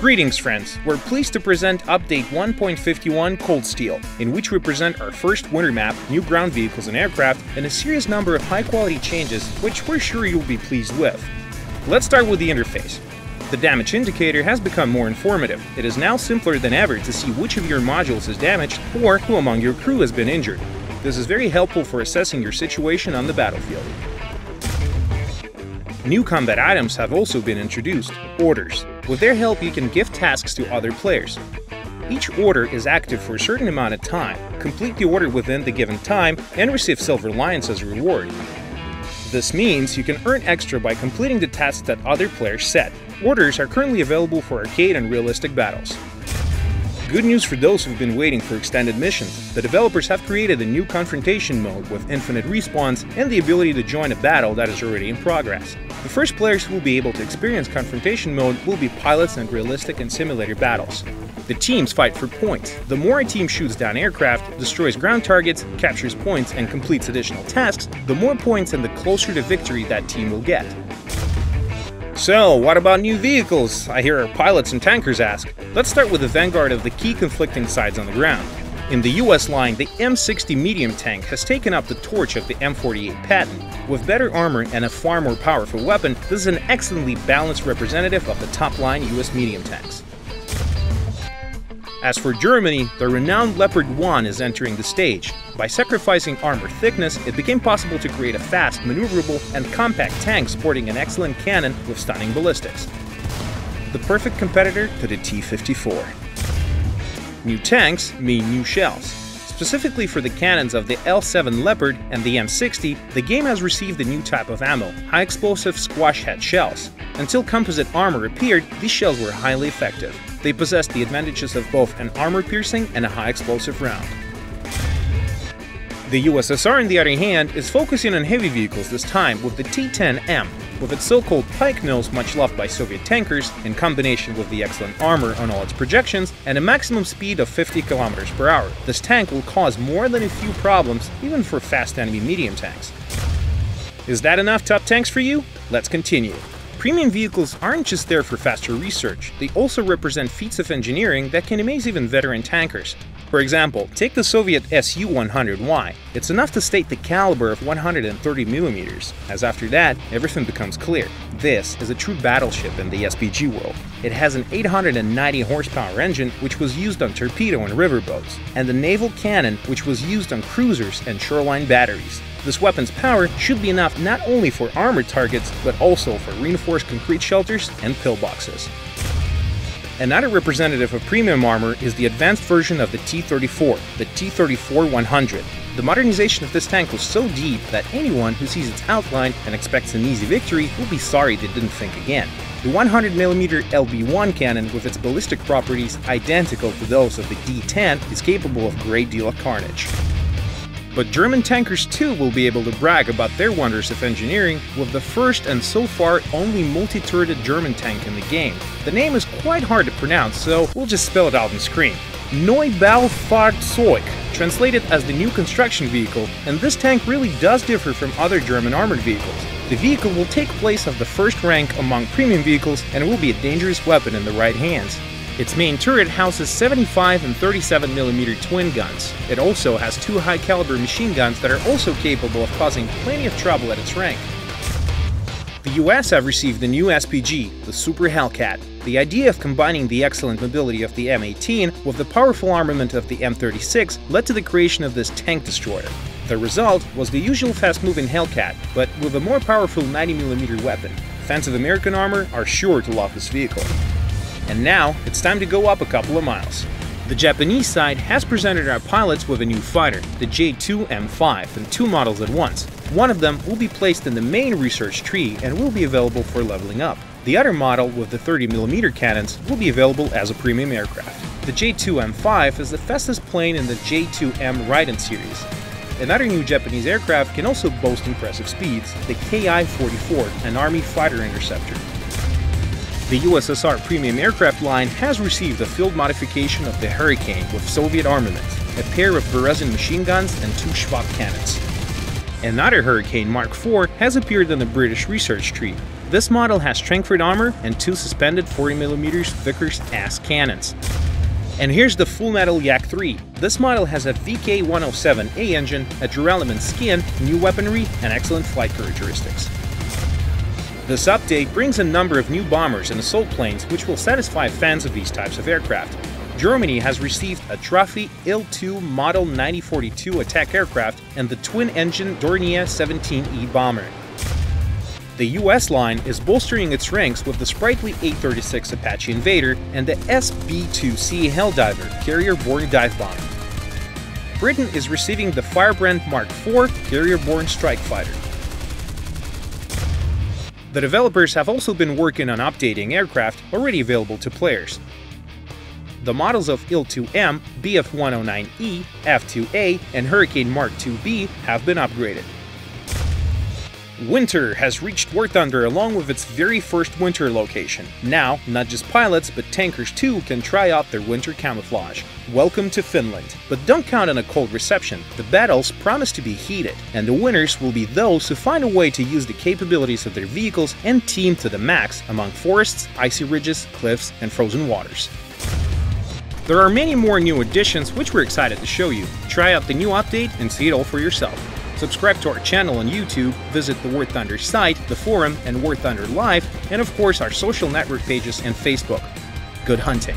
Greetings, friends! We're pleased to present Update 1.51 Cold Steel, in which we present our first winter map, new ground vehicles and aircraft, and a serious number of high quality changes, which we're sure you'll be pleased with. Let's start with the interface. The damage indicator has become more informative. It is now simpler than ever to see which of your modules is damaged or who among your crew has been injured. This is very helpful for assessing your situation on the battlefield. New combat items have also been introduced, orders. With their help you can give tasks to other players. Each order is active for a certain amount of time, complete the order within the given time, and receive Silver Lions as a reward. This means you can earn extra by completing the tasks that other players set. Orders are currently available for arcade and realistic battles. Good news for those who've been waiting for extended missions. The developers have created a new confrontation mode with infinite respawns and the ability to join a battle that is already in progress. The first players who will be able to experience confrontation mode will be pilots and realistic and simulator battles. The teams fight for points. The more a team shoots down aircraft, destroys ground targets, captures points, and completes additional tasks, the more points and the closer to victory that team will get. So, what about new vehicles? I hear our pilots and tankers ask. Let's start with the vanguard of the key conflicting sides on the ground. In the US line, the M60 medium tank has taken up the torch of the M48 Patton. With better armor and a far more powerful weapon, this is an excellently balanced representative of the top line US medium tanks. As for Germany, the renowned Leopard 1 is entering the stage. By sacrificing armor thickness, it became possible to create a fast, maneuverable, and compact tank sporting an excellent cannon with stunning ballistics. The perfect competitor to the T-54. New tanks mean new shells. Specifically for the cannons of the L7 Leopard and the M60, the game has received a new type of ammo, high explosive squash head shells. Until composite armor appeared, these shells were highly effective. They possessed the advantages of both an armor-piercing and a high-explosive round. The USSR, on the other hand, is focusing on heavy vehicles this time with the T-10M, with its so-called pike nose much loved by Soviet tankers, in combination with the excellent armor on all its projections, and a maximum speed of 50 km per hour. This tank will cause more than a few problems, even for fast enemy medium tanks. Is that enough top tanks for you? Let's continue. Premium vehicles aren't just there for faster research, they also represent feats of engineering that can amaze even veteran tankers. For example, take the Soviet Su-100Y. It's enough to state the caliber of 130mm, as after that, everything becomes clear. This is a true battleship in the SPG world. It has an 890 horsepower engine, which was used on torpedo and riverboats, and the naval cannon, which was used on cruisers and shoreline batteries. This weapon's power should be enough not only for armored targets, but also for reinforced concrete shelters and pillboxes. Another representative of premium armor is the advanced version of the T-34, the T-34-100. The modernization of this tank was so deep that anyone who sees its outline and expects an easy victory will be sorry they didn't think again. The 100mm LB1 cannon with its ballistic properties identical to those of the D-10 is capable of a great deal of carnage. But German tankers too will be able to brag about their wonders of engineering with the first and so far only multi-turreted German tank in the game. The name is quite hard to pronounce, so we'll just spell it out on screen. Neubaufahrzeug, translated as the new construction vehicle, and this tank really does differ from other German armored vehicles. The vehicle will take place of the first rank among premium vehicles and will be a dangerous weapon in the right hands. Its main turret houses 75 and 37mm twin guns. It also has two high caliber machine guns that are also capable of causing plenty of trouble at its rank. The US have received a new SPG, the Super Hellcat. The idea of combining the excellent mobility of the M18 with the powerful armament of the M36 led to the creation of this tank destroyer. The result was the usual fast-moving Hellcat, but with a more powerful 90mm weapon. Fans of American armor are sure to love this vehicle. And now, it's time to go up a couple of miles. The Japanese side has presented our pilots with a new fighter, the J2M5, and two models at once. One of them will be placed in the main research tree and will be available for leveling up. The other model, with the 30mm cannons, will be available as a premium aircraft. The J2M5 is the fastest plane in the J2M Raiden series. Another new Japanese aircraft can also boast impressive speeds, the Ki-44, an Army fighter interceptor. The USSR premium aircraft line has received a field modification of the Hurricane with Soviet armament, a pair of Berezin machine guns and two ShVAK cannons. Another Hurricane Mark IV has appeared in the British research tree. This model has Strangford armor and two suspended 40mm Vickers S cannons. And here's the Full Metal Yak 3. This model has a VK107A engine, a duralumin skin, new weaponry, and excellent flight characteristics. This update brings a number of new bombers and assault planes which will satisfy fans of these types of aircraft. Germany has received a trophy Il-2 Model 9042 attack aircraft and the twin-engine Dornier 17E bomber. The US line is bolstering its ranks with the sprightly A-36 Apache Invader and the SB-2C Helldiver carrier-borne dive bomber. Britain is receiving the Firebrand Mark IV carrier-borne strike fighter. The developers have also been working on updating aircraft already available to players. The models of IL-2M, BF-109E, F-2A, and Hurricane Mark II-B have been upgraded. Winter has reached War Thunder along with its very first winter location. Now, not just pilots, but tankers too can try out their winter camouflage. Welcome to Finland. But don't count on a cold reception. The battles promise to be heated, and the winners will be those who find a way to use the capabilities of their vehicles and team to the max among forests, icy ridges, cliffs, and frozen waters. There are many more new additions which we're excited to show you. Try out the new update and see it all for yourself. Subscribe to our channel on YouTube, visit the War Thunder site, the forum, and War Thunder Live, and of course our social network pages and Facebook. Good hunting!